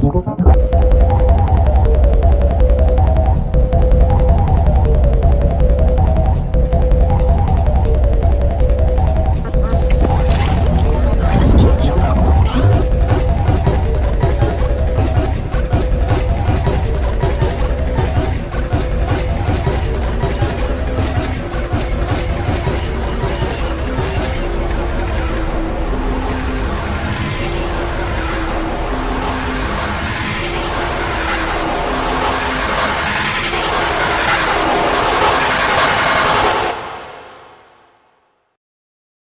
仕事。